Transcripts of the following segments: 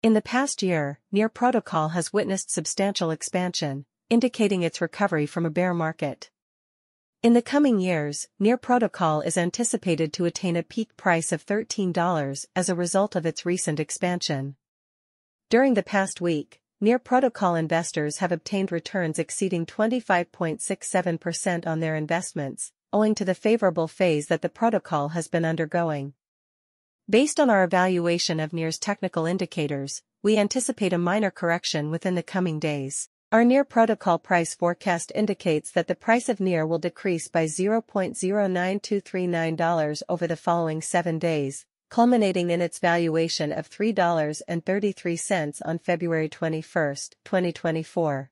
In the past year, Near Protocol has witnessed substantial expansion, indicating its recovery from a bear market. In the coming years, Near Protocol is anticipated to attain a peak price of $13 as a result of its recent expansion. During the past week, Near Protocol investors have obtained returns exceeding 25.67% on their investments, owing to the favorable phase that the protocol has been undergoing. Based on our evaluation of Near's technical indicators, we anticipate a minor correction within the coming days. Our Near protocol price forecast indicates that the price of Near will decrease by $0.09239 over the following seven days, culminating in its valuation of $3.33 on February 21, 2024.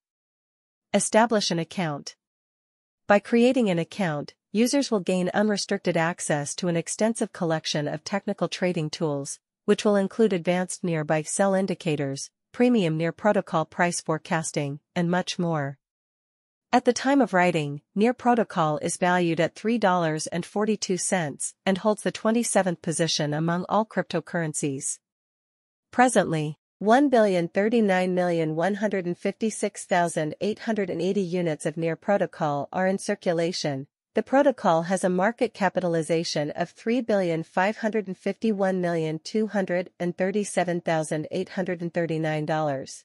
Establish an account. By creating an account, users will gain unrestricted access to an extensive collection of technical trading tools, which will include advanced near-buy sell indicators, premium near protocol price forecasting, and much more. At the time of writing, Near Protocol is valued at $3.42 and holds the 27th position among all cryptocurrencies. Presently, 1,039,156,880 units of Near Protocol are in circulation, the protocol has a market capitalization of $3,551,237,839.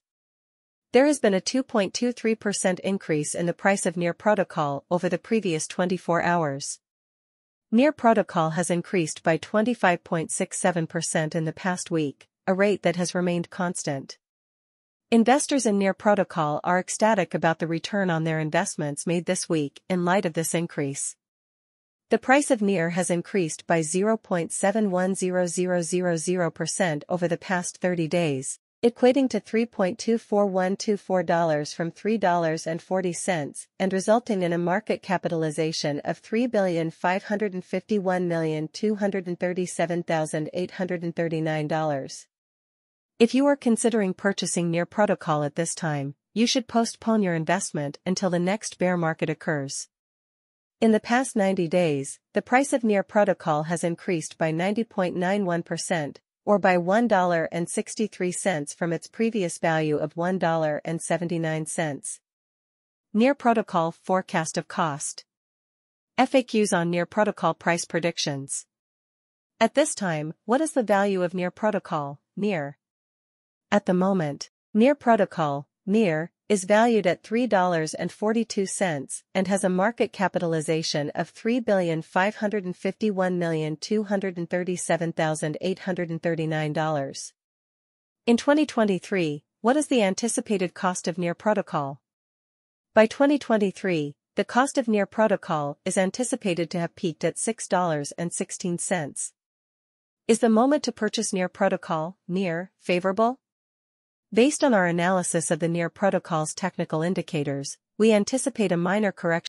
There has been a 2.23% increase in the price of Near Protocol over the previous 24 hours. Near Protocol has increased by 25.67% in the past week, a rate that has remained constant. Investors in Near Protocol are ecstatic about the return on their investments made this week in light of this increase. The price of Near has increased by 0.710000% over the past 30 days, equating to $3.24124 from $3.40 and resulting in a market capitalization of $3,551,237,839. If you are considering purchasing Near Protocol at this time, you should postpone your investment until the next bear market occurs. In the past 90 days, the price of Near Protocol has increased by 90.91%, or by $1.63 from its previous value of $1.79. Near Protocol Forecast of Cost FAQs on Near Protocol Price Predictions At this time, what is the value of Near Protocol, Near? At the moment, Near Protocol, Near, is valued at $3.42 and has a market capitalization of $3,551,237,839. In 2023, what is the anticipated cost of Near Protocol? By 2023, the cost of Near Protocol is anticipated to have peaked at $6.16. Is the moment to purchase Near Protocol, Near, favorable? Based on our analysis of the Near protocol's technical indicators, we anticipate a minor correction